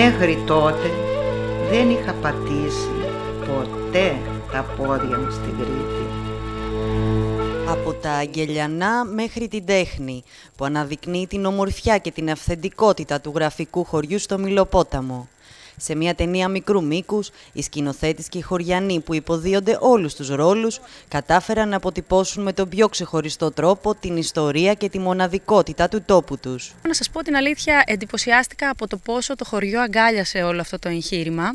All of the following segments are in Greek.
Μέχρι τότε δεν είχα πατήσει ποτέ τα πόδια μου στην Κρήτη. Από τα αγγελιανά μέχρι την τέχνη, που αναδεικνύει την ομορφιά και την αυθεντικότητα του γραφικού χωριού στο Μιλοπόταμο. Σε μια ταινία μικρού μήκους, οι σκηνοθέτες και οι χωριανοί που υποδίονται όλους τους ρόλους κατάφεραν να αποτυπώσουν με τον πιο ξεχωριστό τρόπο την ιστορία και τη μοναδικότητα του τόπου τους. Να σας πω την αλήθεια, εντυπωσιάστηκα από το πόσο το χωριό αγκάλιασε όλο αυτό το εγχείρημα.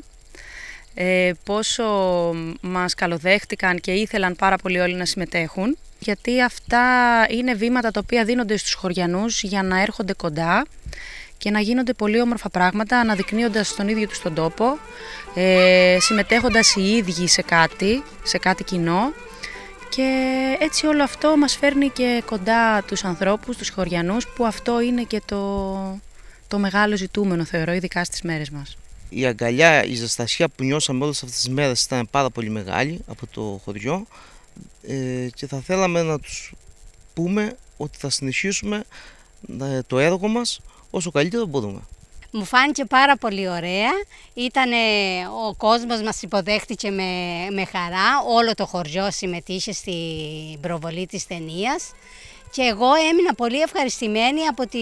Ε, πόσο μας καλοδέχτηκαν και ήθελαν πάρα πολύ όλοι να συμμετέχουν γιατί αυτά είναι βήματα τα οποία δίνονται στους χωριανούς για να έρχονται κοντά και να γίνονται πολύ όμορφα πράγματα αναδεικνύοντας τον ίδιο τους τον τόπο, ε, συμμετέχοντας οι ίδιοι σε κάτι, σε κάτι κοινό. Και έτσι όλο αυτό μας φέρνει και κοντά τους ανθρώπους, τους χωριανούς που αυτό είναι και το, το μεγάλο ζητούμενο θεωρώ ειδικά στις μέρες μας. Η αγκαλιά, η ζεστασιά που νιώσαμε όλες αυτές τις μέρες ήταν πάρα πολύ μεγάλη από το χωριό. Ε, και θα θέλαμε να τους πούμε ότι θα συνεχίσουμε ε, το έργο μας όσο καλύτερο μπορούμε. Μου φάνηκε πάρα πολύ ωραία. Ήτανε, ο κόσμος μας υποδέχτηκε με, με χαρά. Όλο το χωριό συμμετείχε στην προβολή της ταινίας. Και εγώ έμεινα πολύ ευχαριστημένη από τη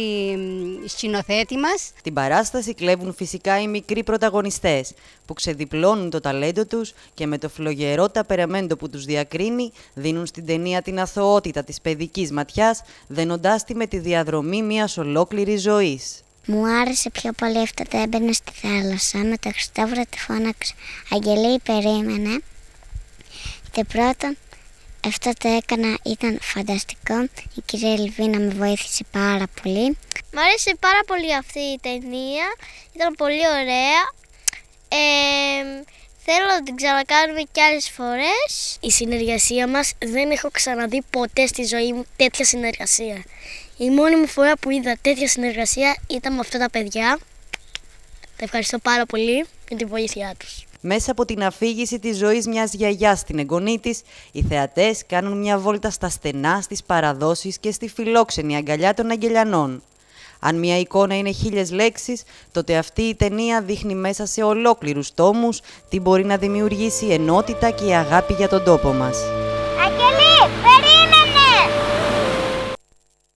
σκηνοθέτη μας. Την παράσταση κλέβουν φυσικά οι μικροί πρωταγωνιστές που ξεδιπλώνουν το ταλέντο τους και με το φλογερό ταπεραμέντο που τους διακρίνει δίνουν στην ταινία την αθωότητα της παιδικής ματιάς δένοντάς τη με τη διαδρομή μιας ολόκληρης ζωής. Μου άρεσε πιο πολύ αυτό το έμπαινε στη θάλασσα με το Χριστόβρα τη φώναξε Αγγελή περίμενε και πρώτον αυτό το έκανα, ήταν φανταστικό. Η κυρία Ελβίνα με βοήθησε πάρα πολύ. Μ' άρεσε πάρα πολύ αυτή η ταινία. Ήταν πολύ ωραία. Ε, θέλω να την ξανακάνουμε κι άλλες φορές. Η συνεργασία μας δεν έχω ξαναδεί ποτέ στη ζωή μου τέτοια συνεργασία. Η μόνη μου φορά που είδα τέτοια συνεργασία ήταν με αυτά τα παιδιά. Τα ευχαριστώ πάρα πολύ για την βοήθειά τους. Μέσα από την αφήγηση της ζωής μιας γιαγιάς στην εγγονή της, οι θεατές κάνουν μια βόλτα στα στενά, στις παραδόσεις και στη φιλόξενη αγκαλιά των αγγελιανών. Αν μια εικόνα είναι χίλιες λέξεις, τότε αυτή η ταινία δείχνει μέσα σε ολόκληρους τόμους τι μπορεί να δημιουργήσει ενότητα και αγάπη για τον τόπο μας. Αγγελή, περίμενε!